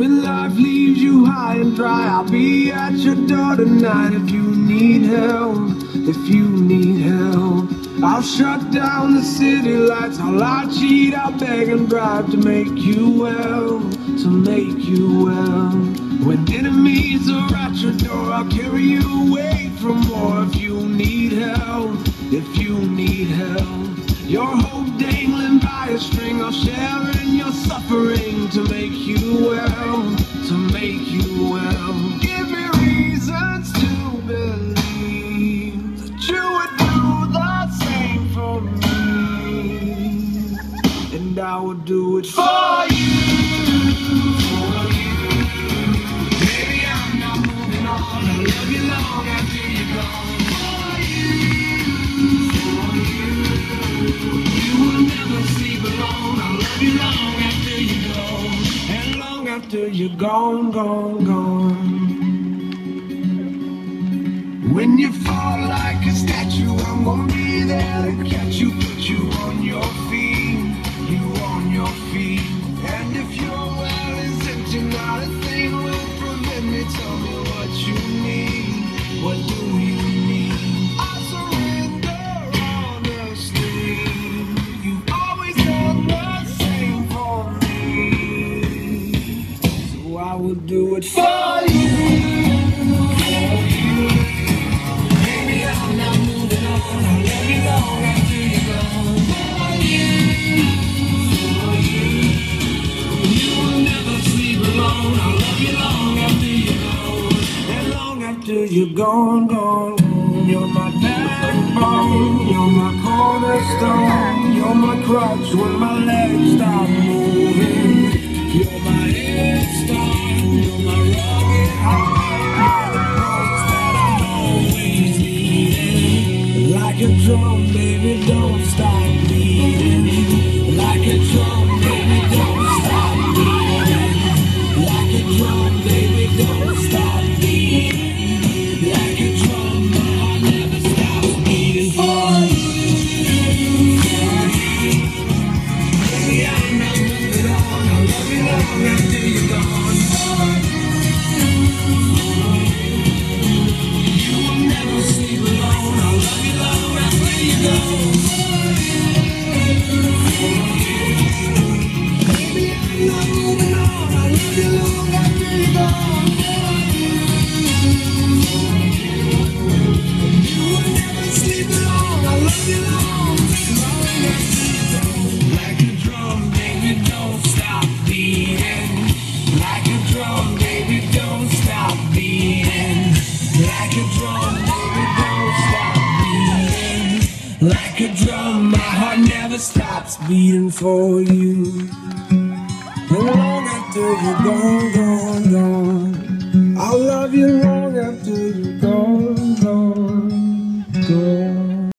When life leaves you high and dry, I'll be at your door tonight if you need help. If you need help, I'll shut down the city lights. I'll, I'll cheat, I'll beg and bribe to make you well, to make you well. When enemies are at your door, I'll carry you away from more if you need help. If you need help, your hope dangling by a string, I'll share in your suffering well, to make you well. Give me reasons to believe that you would do the same for me, and I would do it for you. For you. Baby, I'm not moving on. I love you long after you're gone. For you, for you. You will never sleep alone. I love you long after you're gone, gone, gone. When you fall like a statue, I'm gonna be there to catch you, put you on your feet, you on your feet. And if your well is empty, not a thing will prevent me. Tell me what you need, what do you do it for you. After you're gone, gone, gone. You're my backbone. You're my cornerstone. You're my crutch when my legs stop moving. You're drum, baby, don't stop beating. Like a drum, Thank you. Stops beating for you. And long after you're gone, gone, gone, I'll love you.